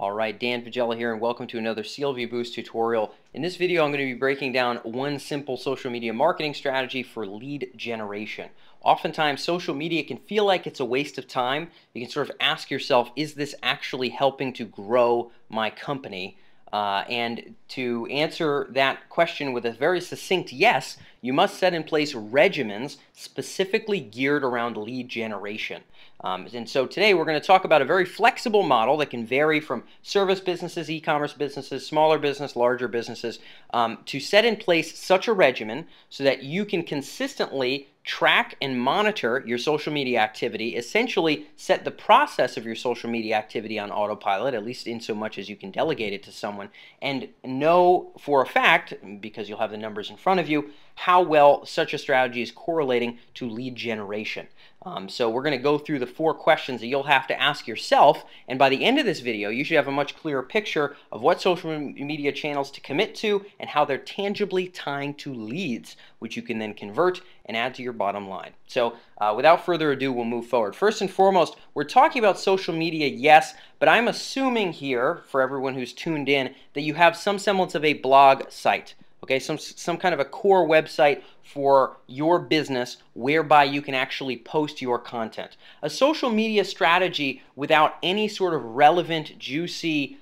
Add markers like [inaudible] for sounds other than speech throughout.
Alright, Dan Faggella here and welcome to another CLV Boost tutorial. In this video I'm going to be breaking down one simple social media marketing strategy for lead generation. Oftentimes social media can feel like it's a waste of time. You can sort of ask yourself, is this actually helping to grow my company? Uh, and to answer that question with a very succinct yes, you must set in place regimens specifically geared around lead generation. Um, and so today we're going to talk about a very flexible model that can vary from service businesses, e-commerce businesses, smaller business, larger businesses, um, to set in place such a regimen so that you can consistently track and monitor your social media activity, essentially set the process of your social media activity on autopilot, at least in so much as you can delegate it to someone, and know for a fact, because you'll have the numbers in front of you, how well such a strategy is correlating to lead generation. Um, so we're going to go through the four questions that you'll have to ask yourself, and by the end of this video, you should have a much clearer picture of what social media channels to commit to and how they're tangibly tying to leads, which you can then convert and add to your bottom line. So uh, without further ado, we'll move forward. First and foremost, we're talking about social media, yes, but I'm assuming here, for everyone who's tuned in, that you have some semblance of a blog site okay some some kind of a core website for your business whereby you can actually post your content a social media strategy without any sort of relevant juicy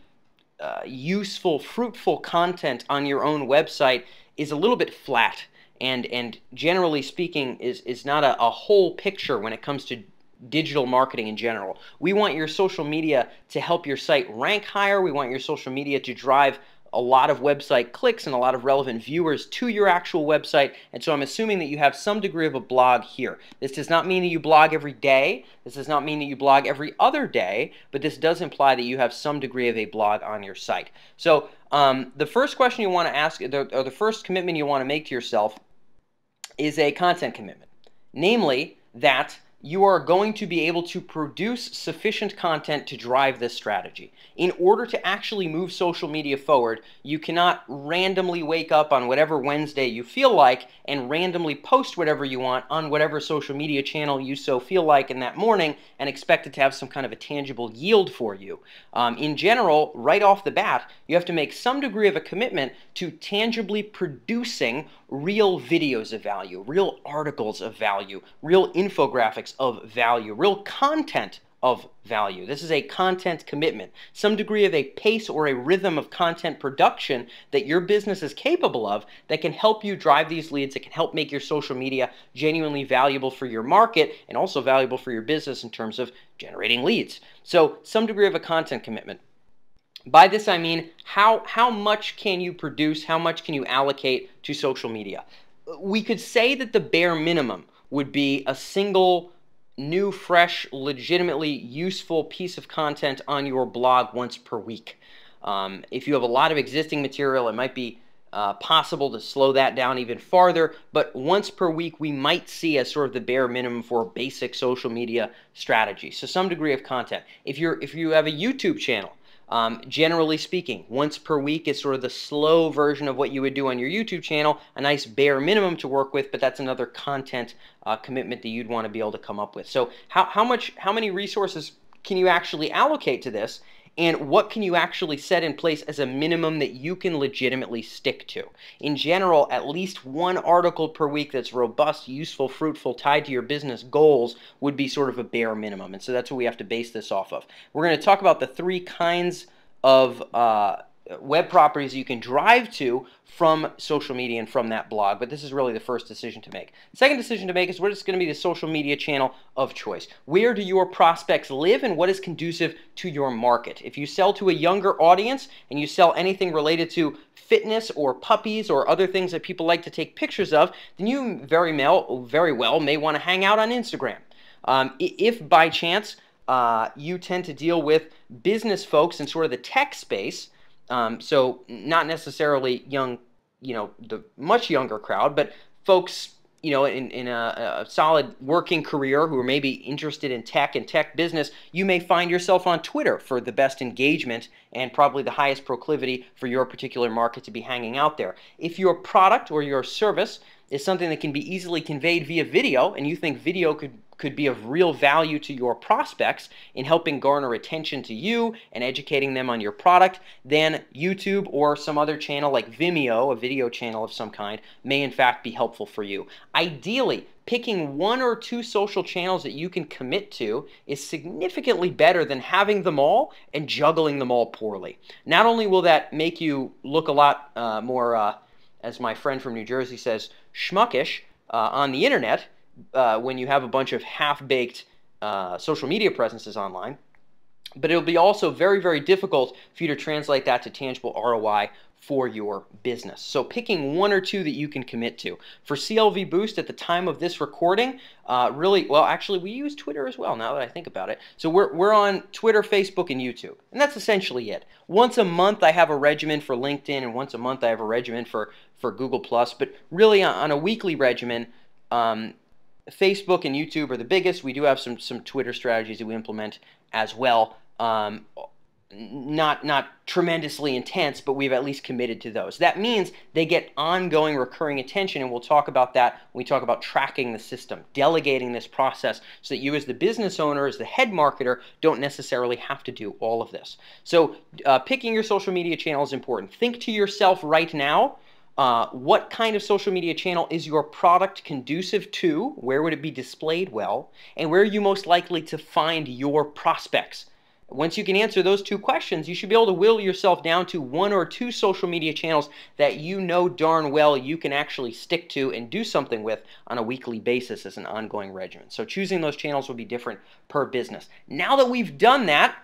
uh, useful fruitful content on your own website is a little bit flat and and generally speaking is is not a, a whole picture when it comes to digital marketing in general. We want your social media to help your site rank higher. We want your social media to drive a lot of website clicks and a lot of relevant viewers to your actual website. And so I'm assuming that you have some degree of a blog here. This does not mean that you blog every day. This does not mean that you blog every other day, but this does imply that you have some degree of a blog on your site. So um, the first question you want to ask, or the first commitment you want to make to yourself is a content commitment. Namely, that you are going to be able to produce sufficient content to drive this strategy. In order to actually move social media forward, you cannot randomly wake up on whatever Wednesday you feel like and randomly post whatever you want on whatever social media channel you so feel like in that morning and expect it to have some kind of a tangible yield for you. Um, in general, right off the bat, you have to make some degree of a commitment to tangibly producing real videos of value, real articles of value, real infographics of value, real content of value. This is a content commitment, some degree of a pace or a rhythm of content production that your business is capable of that can help you drive these leads, that can help make your social media genuinely valuable for your market and also valuable for your business in terms of generating leads. So some degree of a content commitment. By this I mean how, how much can you produce, how much can you allocate to social media? We could say that the bare minimum would be a single new, fresh, legitimately useful piece of content on your blog once per week. Um, if you have a lot of existing material, it might be uh, possible to slow that down even farther, but once per week we might see as sort of the bare minimum for basic social media strategy. So some degree of content. If you're if you have a YouTube channel, um, generally speaking, once per week is sort of the slow version of what you would do on your YouTube channel, a nice bare minimum to work with, but that's another content uh, commitment that you'd want to be able to come up with. So how, how much, how many resources can you actually allocate to this? And what can you actually set in place as a minimum that you can legitimately stick to. In general, at least one article per week that's robust, useful, fruitful, tied to your business goals would be sort of a bare minimum. And so that's what we have to base this off of. We're going to talk about the three kinds of uh, web properties you can drive to from social media and from that blog, but this is really the first decision to make. Second decision to make is what is going to be the social media channel of choice. Where do your prospects live and what is conducive to your market? If you sell to a younger audience and you sell anything related to fitness or puppies or other things that people like to take pictures of, then you very, well, very well may want to hang out on Instagram. Um, if by chance uh, you tend to deal with business folks in sort of the tech space, um, so not necessarily young, you know, the much younger crowd, but folks, you know, in, in a, a, solid working career who are maybe interested in tech and tech business, you may find yourself on Twitter for the best engagement and probably the highest proclivity for your particular market to be hanging out there. If your product or your service is something that can be easily conveyed via video, and you think video could could be of real value to your prospects in helping garner attention to you and educating them on your product, then YouTube or some other channel like Vimeo, a video channel of some kind, may in fact be helpful for you. Ideally, picking one or two social channels that you can commit to is significantly better than having them all and juggling them all poorly. Not only will that make you look a lot uh, more, uh, as my friend from New Jersey says, schmuckish uh, on the internet, uh, when you have a bunch of half-baked uh, social media presences online. But it'll be also very, very difficult for you to translate that to tangible ROI for your business. So picking one or two that you can commit to. For CLV Boost at the time of this recording, uh, really, well, actually we use Twitter as well now that I think about it. So we're, we're on Twitter, Facebook, and YouTube. And that's essentially it. Once a month I have a regimen for LinkedIn and once a month I have a regimen for, for Google+. But really on a weekly regimen, um, Facebook and YouTube are the biggest. We do have some some Twitter strategies that we implement as well. Um, not not tremendously intense, but we've at least committed to those. That means they get ongoing recurring attention, and we'll talk about that when we talk about tracking the system, delegating this process so that you as the business owner, as the head marketer, don't necessarily have to do all of this. So uh, picking your social media channel is important. Think to yourself right now, uh, what kind of social media channel is your product conducive to? Where would it be displayed well? And where are you most likely to find your prospects? Once you can answer those two questions, you should be able to will yourself down to one or two social media channels that you know darn well you can actually stick to and do something with on a weekly basis as an ongoing regimen. So choosing those channels will be different per business. Now that we've done that,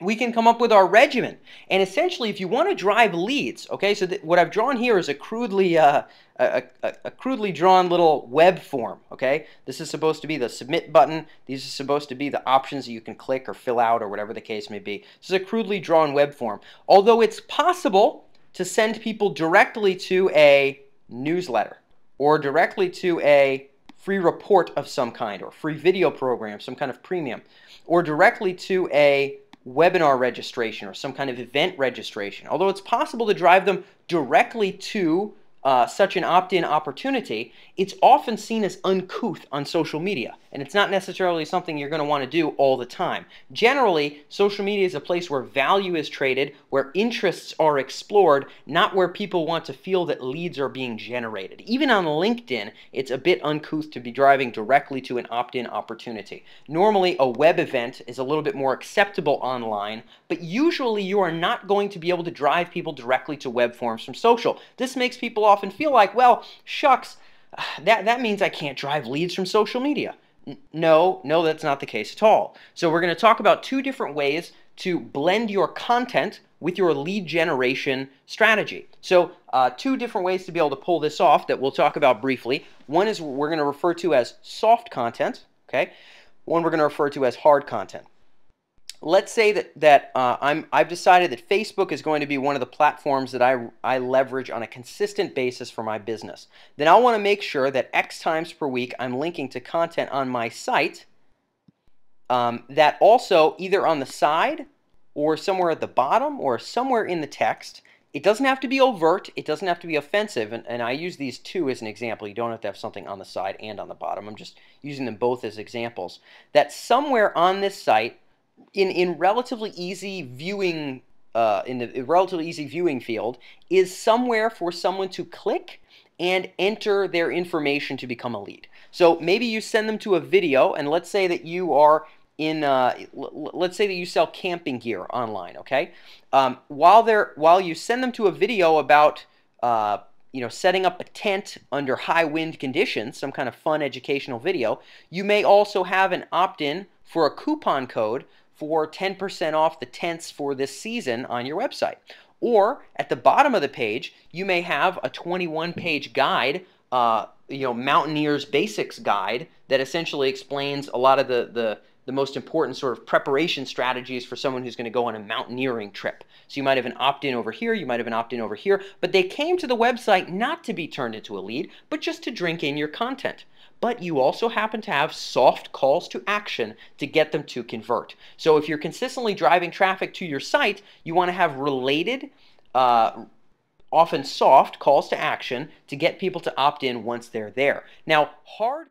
we can come up with our regimen. And essentially, if you want to drive leads, okay, so what I've drawn here is a crudely, uh, a, a, a, crudely drawn little web form, okay? This is supposed to be the submit button. These are supposed to be the options that you can click or fill out or whatever the case may be. This is a crudely drawn web form. Although it's possible to send people directly to a newsletter or directly to a free report of some kind or free video program, some kind of premium, or directly to a webinar registration or some kind of event registration. Although it's possible to drive them directly to uh, such an opt-in opportunity, it's often seen as uncouth on social media, and it's not necessarily something you're going to want to do all the time. Generally, social media is a place where value is traded, where interests are explored, not where people want to feel that leads are being generated. Even on LinkedIn, it's a bit uncouth to be driving directly to an opt-in opportunity. Normally, a web event is a little bit more acceptable online, but usually you are not going to be able to drive people directly to web forms from social. This makes people often feel like, well, shucks, [sighs] that, that means I can't drive leads from social media. No, no, that's not the case at all. So we're going to talk about two different ways to blend your content with your lead generation strategy. So uh, two different ways to be able to pull this off that we'll talk about briefly. One is we're going to refer to as soft content, okay? One we're going to refer to as hard content let's say that that uh, I'm I've decided that Facebook is going to be one of the platforms that I I leverage on a consistent basis for my business. Then I want to make sure that X times per week I'm linking to content on my site um, that also either on the side or somewhere at the bottom or somewhere in the text. It doesn't have to be overt. It doesn't have to be offensive. And, and I use these two as an example. You don't have to have something on the side and on the bottom. I'm just using them both as examples. That somewhere on this site in in relatively easy viewing uh, in the relatively easy viewing field is somewhere for someone to click and enter their information to become a lead. So maybe you send them to a video, and let's say that you are in, uh, let's say that you sell camping gear online, okay? Um, while they're while you send them to a video about uh, you know, setting up a tent under high wind conditions, some kind of fun educational video, you may also have an opt-in for a coupon code for 10% off the tents for this season on your website. Or at the bottom of the page, you may have a 21 page guide, uh, you know, Mountaineers Basics guide that essentially explains a lot of the, the, the most important sort of preparation strategies for someone who's going to go on a mountaineering trip. So you might have an opt-in over here, you might have an opt-in over here, but they came to the website not to be turned into a lead, but just to drink in your content but you also happen to have soft calls to action to get them to convert. So if you're consistently driving traffic to your site, you want to have related uh, often soft calls to action to get people to opt in once they're there. Now, hard